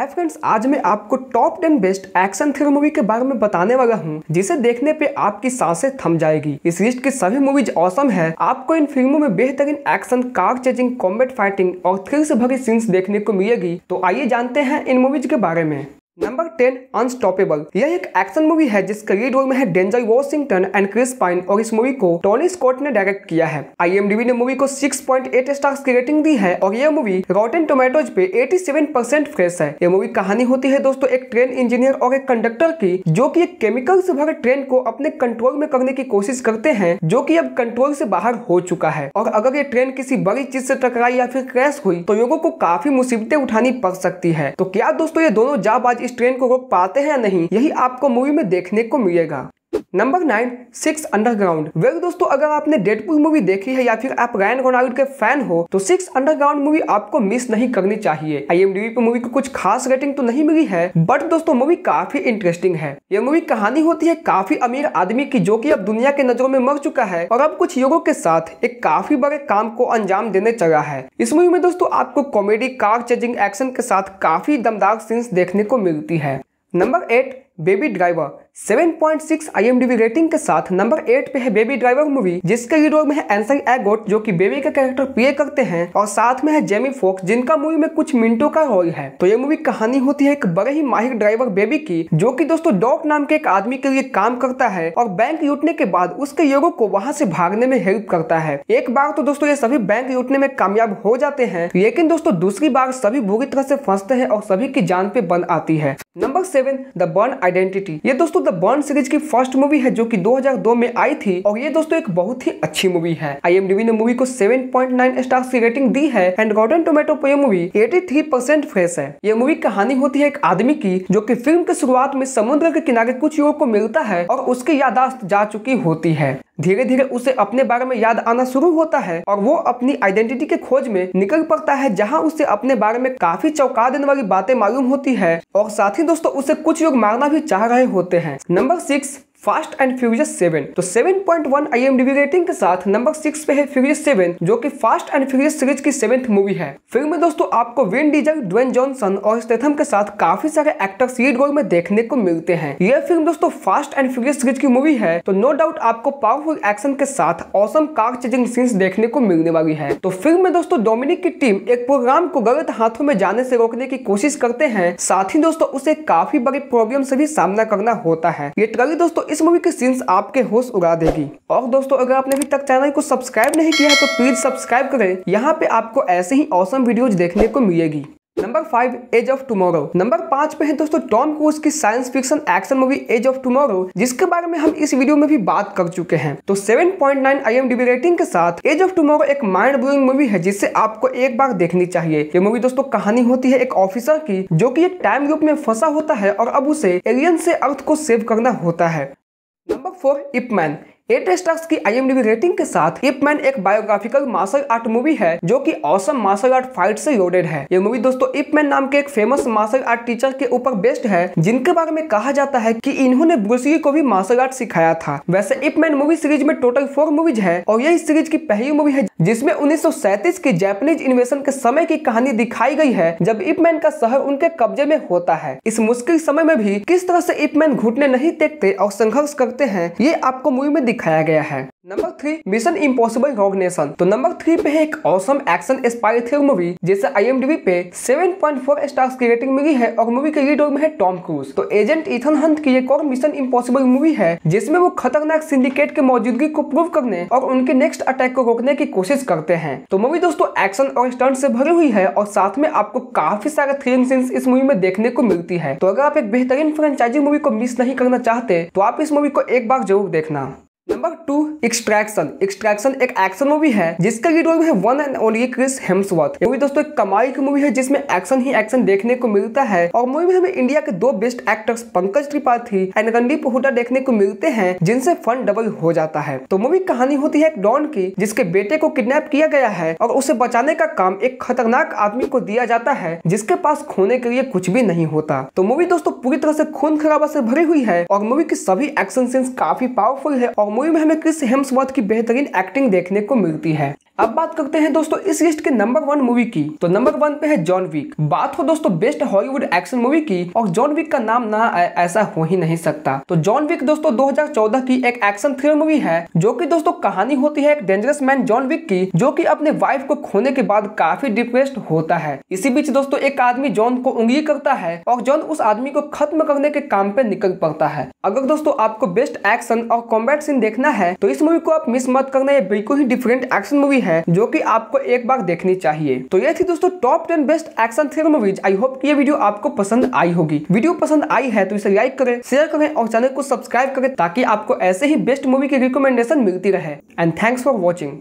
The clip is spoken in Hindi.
हाय फ्रेंड्स आज मैं आपको top ten best action thriller movie के बारे में बताने वाला हूँ, जिसे देखने पे आपकी साँसें थम जाएगी। इस लिस्ट की सभी मूवीज़ औसम है। आपको इन फ़िल्मों में बेहतरीन action car chasing combat fighting और थ्रिल से भरी सीन्स देखने को मिलेगी। तो आइए जानते हैं इन मूवीज़ के बारे में। नंबर टेन अनस्टॉपेबल यह एक एक्शन मूवी है जिसका लीड रोल में है Denzel Washington and Chris Pine और इस मूवी को टोनी स्कॉट ने डायरेक्ट किया है। आईएमडीबी ने मूवी को 6.8 स्टार्स की रेटिंग दी है और यह मूवी रॉटन टोमेटोज पे 87 परसेंट फ्रेश है। यह मूवी कहानी होती है दोस्तों एक ट्रेन इंजीनियर और एक कंडक्टर की, जो की एक केमिकल से भरे ट्रेन को अपने कंट्रोल में करने की कोशिश करते हैं, जो की अब कंट्रोल से बाहर हो चुका है। और अगर ये ट्रेन किसी बड़ी चीज़ से टकराई या फिर क्रैश हुई तो लोगों को काफ़ी मुसीबतें उठानी पड़ सकती है। तो क्या दोस्तों ये दोनों जाबाज इस ट्रेन को रोक पाते हैं या नहीं, यही आपको मूवी में देखने को मिलेगा। Number nine, Six Underground. Well दोस्तों, अगर आपने डेडपुल मूवी देखी है या फिर आप रैन रोनाल्ड के फ़ैन हो तो सिक्स अंडरग्राउंड मूवी आपको मिस नहीं करनी चाहिए। आईएमडीबी पे मूवी को कुछ खास रेटिंग तो नहीं मिली है बट दोस्तों मूवी काफ़ी इंटरेस्टिंग है। यह मूवी कहानी होती है काफ़ी अमीर आदमी की, जो की अब दुनिया के नज़रों में मर चुका है, और अब कुछ युगों के साथ एक काफ़ी बड़े काम को अंजाम देने चला है। इस मूवी में दोस्तों, आपको कॉमेडी कार चेजिंग एक्शन के साथ काफ़ी दमदार सीन्स देखने को मिलती है। Number eight Baby Driver 7.6 IMDb rating के साथ नंबर एट पे है बेबी ड्राइवर मूवी जिसके रोल में है एंसन एगोट जो कि बेबी का कैरेक्टर प्ले करते हैं, और साथ में है जेमी फोक्स जिनका मूवी में कुछ मिनटों का रोल है। तो ये मूवी कहानी होती है एक बड़े ही माहिर ड्राइवर बेबी की, जो कि दोस्तों डॉक नाम के एक आदमी के लिए काम करता है, और बैंक लूटने के बाद उसके योगों को वहाँ से भागने में हेल्प करता है। एक बार तो दोस्तों ये सभी बैंक लूटने में कामयाब हो जाते हैं, लेकिन दोस्तों दूसरी बार सभी बुरी तरह से फंसते हैं, और सभी की जान पे बंद आती है। Number seven The Bourne Identity ये दोस्तों बर्न सीरीज़ की फ़र्स्ट मूवी है जो कि 2002 में आई थी। और ये दोस्तों एक बहुत ही अच्छी मूवी है। आईएमडीबी ने मूवी को 7.9 स्टार्स की रेटिंग दी है एंड रॉटन टोमेटो पर मूवी 83 परसेंट फ्रेश है। ये मूवी कहानी होती है एक आदमी की जो कि फ़िल्म के शुरुआत में समुद्र के किनारे कुछ युवक को मिलता है और उसकी यादाश्त जा चुकी होती है। धीरे धीरे उसे अपने बारे में याद आना शुरू होता है और वो अपनी आइडेंटिटी के खोज में निकल पड़ता है, जहाँ उसे अपने बारे में काफ़ी चौंका देने वाली बातें मालूम होती है। और साथ ही दोस्तों उसे कुछ लोग मारना भी चाह रहे होते हैं। Number six Fast and Furious Seven. तो 7.1 आईएमडीबी रेटिंग के साथ नंबर सिक्स पे है फ्यूरियस सेवन, जो कि फास्ट एंड फ्यूरियस सीरीज़ की सेवेंथ मूवी है। फ़िल्म में दोस्तों आपको विन डीजल ड्वेन जॉनसन और स्टेथम के साथ काफ़ी सारे एक्टर्स लीड रोल में देखने को मिलते हैं। यह फ़िल्म दोस्तों फास्ट एंड फ्यूरियस सीरीज़ की मूवी है तो नो डाउट आपको पावरफुल एक्शन के साथ औसम कार चेजिंग सीन्स देखने को मिलने वाली है। तो फ़िल्म में दोस्तों डोमिनिक की टीम एक प्रोग्राम को गलत हाथों में जाने से रोकने की कोशिश करते हैं, साथ ही दोस्तों उसे काफ़ी बड़ी प्रॉब्लम से भी सामना करना होता है। ये ट्रली दोस्तों इस मूवी के सीन्स आपके होश उड़ा देगी। और दोस्तों, अगर आपने अभी तक चैनल को सब्सक्राइब नहीं किया है तो प्लीज़ सब्सक्राइब करें। यहाँ पे आपको ऐसे ही औसम वीडियोज़ देखने को मिलेगी। Number five Edge of Tomorrow number पाँच पे है दोस्तों टॉम क्रूज की science fiction action movie Edge of Tomorrow जिसके बारे में हम इस वीडियो में भी बात कर चुके हैं। तो 7.9 आईएमडीबी रेटिंग के साथ एज ऑफ़ टुमारो एक माइंड ब्लोइंग मूवी है, जिसे आपको एक बार देखनी चाहिए। ये मूवी दोस्तों, कहानी होती है एक ऑफिसर की, जो की एक टाइम लूप में फंसा होता है और अब उसे एलियन से अर्थ को सेव करना होता है। Number four Ip Man eight stars की आईएमडीबी रेटिंग के साथ इपमैन एक बायोग्राफिकल मार्शल आर्ट मूवी है, जो कि औसम मार्शल आर्ट फाइट से लोडेड है। ये मूवी दोस्तों इपमैन नाम के एक फ़ेमस मार्शल आर्ट टीचर के ऊपर बेस्ड है, जिनके बारे में कहा जाता है कि इन्होंने ब्रुसली को भी मार्शल आर्ट सिखाया था। वैसे इपमैन मूवी सीरीज़ में टोटल फोर मूवीज़ है, और यही सीरीज़ की पहली मूवी है, जिसमें उन्नीस की जैपनीज इन्वेशन के समय की कहानी दिखाई गई है, जब इपमैन का शहर उनके कब्जे में होता है। इस मुश्किल समय में भी किस तरह से इपमैन घुटने नहीं टेकते और संघर्ष करते हैं, ये आपको मूवी में दिखाया गया है। Number three Mission Impossible Rogue Nation तो नंबर थ्री पे है एक awesome action spy thrill movie जिसे आईएमडीबी पे 7.4 स्टार्स की रेटिंग मिली है और मूवी के लीड रोल में है टॉम क्रूज तो एजेंट इथन हंट की एक और मिशन इम्पॉसिबल मूवी है, जिसमें वो खतरनाक सिंडिकेट के मौजूदगी को प्रूव करने और उनके नेक्स्ट अटैक को रोकने की कोशिश करते हैं। तो मूवी दोस्तों एक्शन और स्टंट से भरी हुई है और साथ में आपको काफ़ी सारे थ्रिलिंग सीन्स इस मूवी में देखने को मिलती है। तो अगर आप एक बेहतरीन फ्रेंचाइजी मूवी को मिस नहीं करना चाहते तो आप इस मूवी को एक बार ज़रूर देखना। नंबर टू एक्सट्रैक्शन एक्सट्रैक्शन एक एक्शन मूवी है, जिसका लीड रोल है one and only Chris Hemsworth movie दोस्तों एक कमाई की मूवी है, जिसमें एक्शन ही एक्शन देखने को मिलता है। और मूवी में हमें इंडिया के दो best actors Pankaj Tripathi and Randeep Hooda देखने को मिलते हैं, जिनसे फन डबल हो जाता है। तो मूवी कहानी होती है एक डॉन की, जिसके बेटे को किडनेप किया गया है और उसे बचाने का काम एक खतरनाक आदमी को दिया जाता है, जिसके पास खोने के लिए कुछ भी नहीं होता। तो मूवी दोस्तों पूरी तरह से खून खराबा से भरी हुई है और मूवी की सभी एक्शन सीन्स काफ़ी पावरफुल है और मूवी में हमें क्रिस हेम्सवर्थ की बेहतरीन एक्टिंग देखने को मिलती है। अब बात करते हैं दोस्तों इस लिस्ट के नंबर वन मूवी की। तो नंबर वन पे है जॉन विक बात हो दोस्तों बेस्ट हॉलीवुड एक्शन मूवी की, और जॉन विक का नाम ना ऐसा हो ही नहीं सकता। तो जॉन विक दोस्तों 2014 की एक एक्शन थ्रिलर मूवी है, जो कि दोस्तों कहानी होती है एक डेंजरस मैन जॉन विक की, जो कि अपने वाइफ को खोने के बाद काफ़ी डिप्रेस्ड होता है। इसी बीच दोस्तों एक आदमी जॉन को उंगली करता है, और जॉन उस आदमी को खत्म करने के काम पे निकल पड़ता है। अगर दोस्तों आपको बेस्ट एक्शन और कॉम्बैट सीन देखना है तो इस मूवी को आप मिस मत करना, ये बिल्कुल ही डिफरेंट एक्शन मूवी है। जो की आपको एक बार देखनी चाहिए। तो ये थी दोस्तों top ten best action thriller movies I hope ये वीडियो आपको पसंद आई होगी। वीडियो पसंद आई है तो इसे लाइक करें शेयर करें और चैनल को सब्सक्राइब करें ताकि आपको ऐसे ही बेस्ट मूवी की रिकमेंडेशन मिलती रहे। And thanks for watching